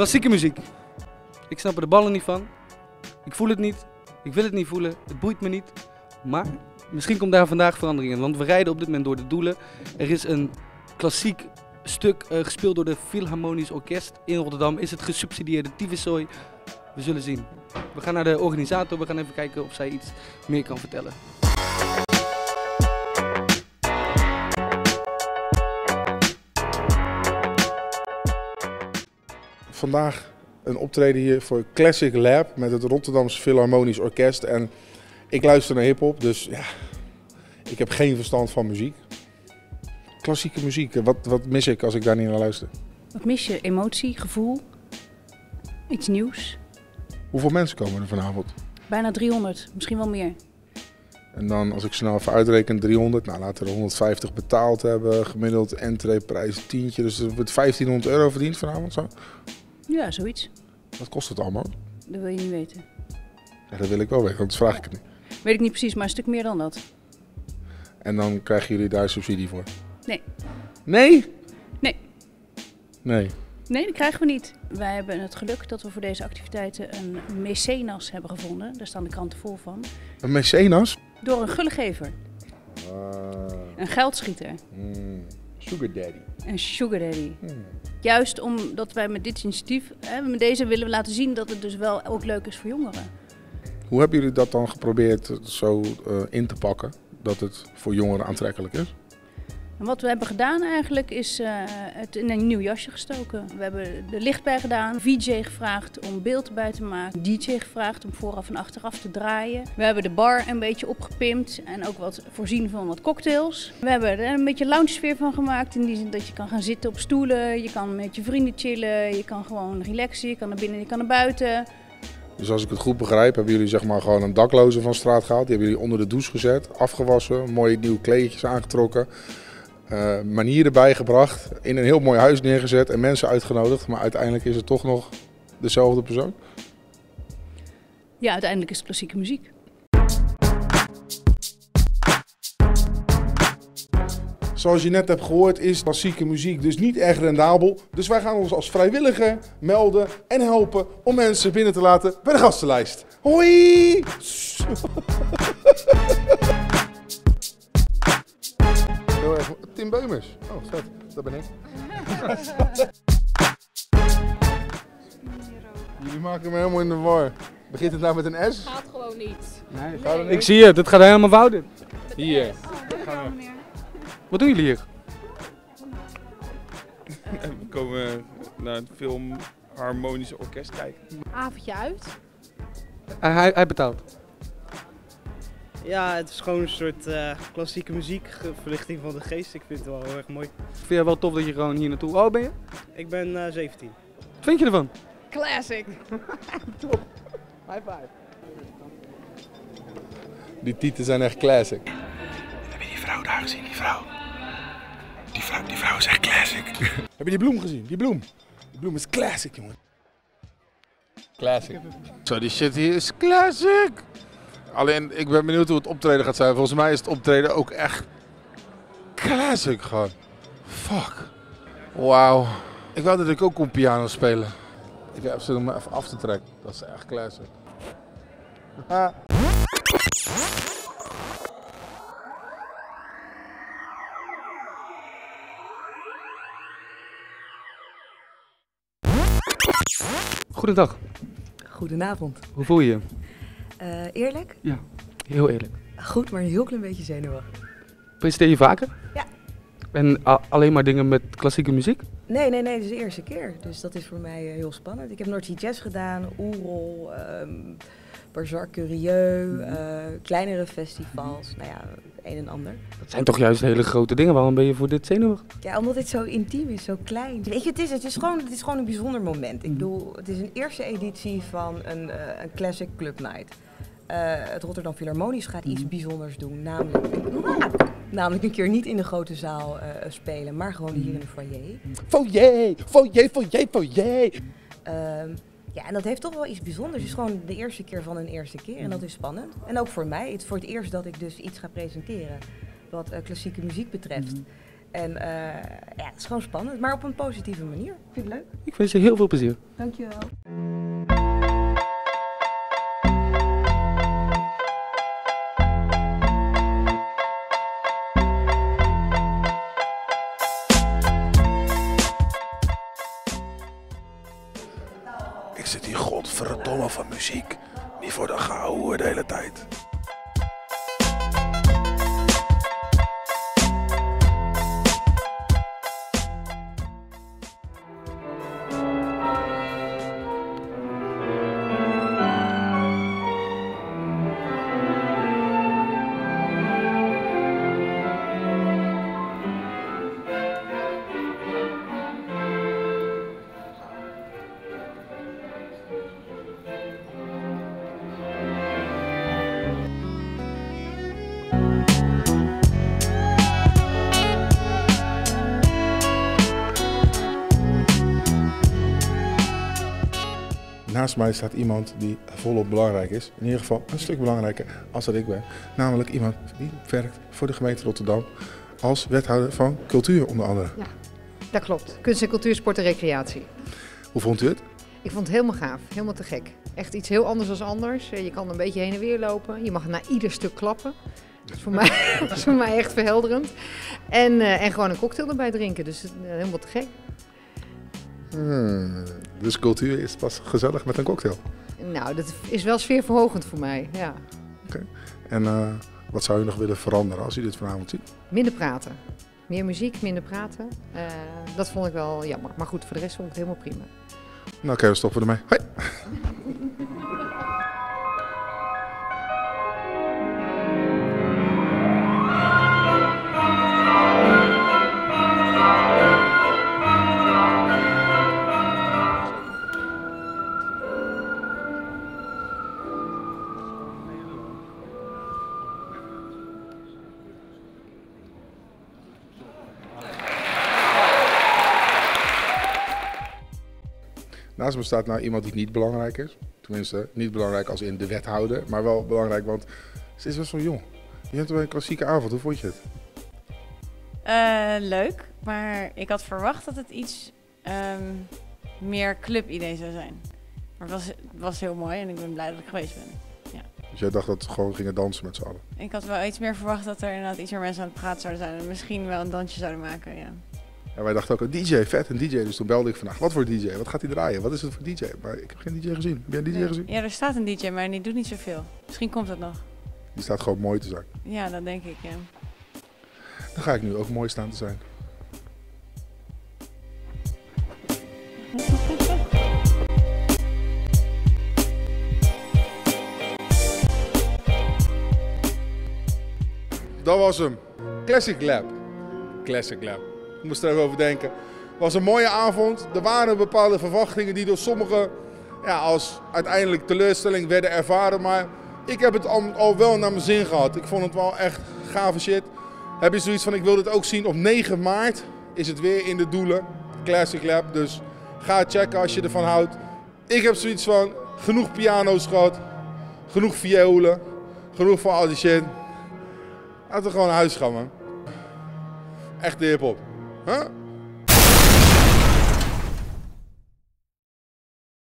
Klassieke muziek. Ik snap er de ballen niet van. Ik voel het niet. Ik wil het niet voelen. Het boeit me niet. Maar misschien komt daar vandaag verandering in. Want we rijden op dit moment door de doelen. Er is een klassiek stuk eh, gespeeld door de Philharmonisch Orkest in Rotterdam. Is het gesubsidieerde tyfuszooi? We zullen zien. We gaan naar de organisator. We gaan even kijken of zij iets meer kan vertellen. Vandaag een optreden hier voor Classic Lab met het Rotterdamse Philharmonisch Orkest. En ik luister naar hip-hop, dus ja, ik heb geen verstand van muziek. Klassieke muziek, wat, wat mis ik als ik daar niet naar luister? Wat mis je? Emotie, gevoel, iets nieuws. Hoeveel mensen komen er vanavond? Bijna 300, misschien wel meer. En dan als ik snel even uitreken, 300. Nou, laten we er 150 betaald hebben. Gemiddeld entreeprijs tientje. Dus er wordt 1500 euro verdiend vanavond zo. Ja, zoiets. Wat kost het allemaal? Dat wil je niet weten. Ja, dat wil ik wel weten, anders vraag ik het niet. Weet ik niet precies, maar een stuk meer dan dat. En dan krijgen jullie daar subsidie voor? Nee. Nee? Nee. Nee. Nee, dat krijgen we niet. Wij hebben het geluk dat we voor deze activiteiten een mecenas hebben gevonden. Daar staan de kranten vol van. Een mecenas? Door een gullegever. Een geldschieter. Mm, sugar daddy. Een sugar daddy. Hmm. Juist omdat wij met dit initiatief, hè, met deze willen we laten zien dat het dus wel ook leuk is voor jongeren. Hoe hebben jullie dat dan geprobeerd zo eh, in te pakken dat het voor jongeren aantrekkelijk is? En wat we hebben gedaan eigenlijk is eh, het in een nieuw jasje gestoken. We hebben de licht bij gedaan, VJ gevraagd om beeld bij te maken, DJ gevraagd om vooraf en achteraf te draaien. We hebben de bar een beetje opgepimpt en ook wat voorzien van wat cocktails. We hebben er een beetje lounge sfeer van gemaakt in die zin dat je kan gaan zitten op stoelen, je kan met je vrienden chillen, je kan gewoon relaxen, je kan naar binnen, je kan naar buiten. Dus als ik het goed begrijp, hebben jullie zeg maar gewoon een dakloze van straat gehaald. Die hebben jullie onder de douche gezet, afgewassen, mooie nieuwe kleedjes aangetrokken. Eh, manieren bijgebracht, in een heel mooi huis neergezet en mensen uitgenodigd. Maar uiteindelijk is het toch nog dezelfde persoon. Ja, uiteindelijk is het klassieke muziek. Zoals je net hebt gehoord is klassieke muziek dus niet erg rendabel. Dus wij gaan ons als vrijwilliger melden en helpen om mensen binnen te laten bij de gastenlijst. Hoi! Tim Beumers. Oh, vet. Dat ben ik. Jullie maken me helemaal in de war. Begint het nou met een S? Gaat gewoon niet. Nee, Gaat Ik zie het, het gaat helemaal fout. dit. Hier. Wat doen jullie hier? We komen naar het film Harmonische Orkest kijken. Avondje uit. Hij, hij betaalt. Ja, het is gewoon een soort eh, klassieke muziek, verlichting van de geest. Ik vind het wel heel erg mooi. Vind je wel tof dat je gewoon hier naartoe... Oh, ben je? Ik ben eh, 17. Wat vind je ervan? Classic. High five. Die tieten zijn echt classic. Heb je die vrouw daar gezien, die vrouw? Die vrouw, die vrouw is echt classic. Heb je die bloem gezien? Die bloem. Die bloem is classic, jongen. Classic. Zo, die shit hier is classic. Alleen, ik ben benieuwd hoe het optreden gaat zijn. Volgens mij is het optreden ook echt classic gewoon. Fuck. Wauw. Ik wou dat ik ook kon piano spelen. Ik heb ze om even af te trekken. Dat is echt classic. Ha. Goedendag. Goedenavond. Hoe voel je je? Eh, eerlijk? Heel eerlijk. Goed, maar een heel klein beetje zenuwachtig. Presenteer je vaker? Ja. En alleen maar dingen met klassieke muziek? Nee, nee, nee, dit is de eerste keer. Dus dat is voor mij eh, heel spannend. Ik heb Noordse Jazz gedaan, Oerol, ehm Bazaar Curieux, eh, kleinere festivals. Nou ja, een en ander. Dat zijn toch juist hele grote dingen. Waarom ben je voor dit zenuwig? Ja, omdat dit zo intiem is, zo klein. Weet je, het is, het is, gewoon, het is gewoon een bijzonder moment. Ik bedoel, het is een eerste editie van een, een Classic Club Night. Eh, het Rotterdam Philharmonisch gaat iets bijzonders doen. Namelijk, namelijk een keer niet in de grote zaal eh, spelen, maar gewoon hier in de foyer. Foyer, foyer, foyer, foyer. Ehm, ja, en dat heeft toch wel iets bijzonders. Het is gewoon de eerste keer van een eerste keer en dat is spannend. En ook voor mij, het is voor het eerst dat ik dus iets ga presenteren wat eh, klassieke muziek betreft. En ja, het is gewoon spannend, maar op een positieve manier. Vind je het leuk? Ik wens je heel veel plezier. Dankjewel. Ik zit hier godverdomme van muziek. Niet voor de gouden de hele tijd. Naast mij staat iemand die volop belangrijk is. In ieder geval een stuk belangrijker als dat ik ben. Namelijk iemand die werkt voor de gemeente Rotterdam als wethouder van cultuur onder andere. Dat klopt. Kunst en cultuur, sport en recreatie. Hoe vond u het? Ik vond het helemaal gaaf, helemaal te gek. Echt iets heel anders dan anders. Eh, Je kan een beetje heen en weer lopen. Je mag na ieder stuk klappen. Dat is voor mij, is voor mij echt verhelderend. En, eh, en gewoon een cocktail erbij drinken. Dus eh, helemaal te gek. Hmm, dus cultuur is pas gezellig met een cocktail. Nou, dat is wel sfeerverhogend voor mij. Ja. En eh, wat zou u nog willen veranderen als u dit vanavond ziet? Minder praten. Meer muziek, minder praten. Eh, dat vond ik wel jammer. Maar goed, voor de rest vond ik het helemaal prima. Nou, oké, we stoppen ermee. Hoi. Naast me staat nou iemand die niet belangrijk is. Tenminste, niet belangrijk als in de wethouder, maar wel belangrijk, want ze is best wel jong. Je hebt bij een klassieke avond, hoe vond je het? Eh, leuk, maar ik had verwacht dat het iets ehm, meer club-idee zou zijn. Maar het was, het was heel mooi en ik ben blij dat ik geweest ben. Dus jij dacht dat we gewoon gingen dansen met z'n allen. Ik had wel iets meer verwacht dat er inderdaad iets meer mensen aan het praten zouden zijn en misschien wel een dansje zouden maken. Ja. En wij dachten ook, een DJ, vet, een DJ. Dus toen belde ik vandaag, wat voor DJ? Wat gaat hij draaien? Wat is het voor DJ? Maar ik heb geen DJ gezien. Heb jij een DJ gezien? ja, er staat een DJ, maar die doet niet zoveel. Misschien komt het nog. Die staat gewoon mooi te zijn. Ja, dat denk ik, ja. Dan ga ik nu ook mooi staan te zijn. Dat was hem. Classic Lab. Classic Lab. Ik moest er even over denken. Het was een mooie avond. Er waren bepaalde verwachtingen die door sommigen ja, als uiteindelijk teleurstelling werden ervaren. Maar ik heb het al, wel naar mijn zin gehad. Ik vond het wel echt gave shit. Heb je zoiets van, ik wil dit ook zien. Op 9 maart is het weer in de Doelen. Classic Lab. Dus ga checken als je ervan houdt. Ik heb zoiets van, genoeg piano's gehad. Genoeg violen. Genoeg van al die shit. Laten we gewoon naar huis gaan, man. Echt de hip-hop. Huh?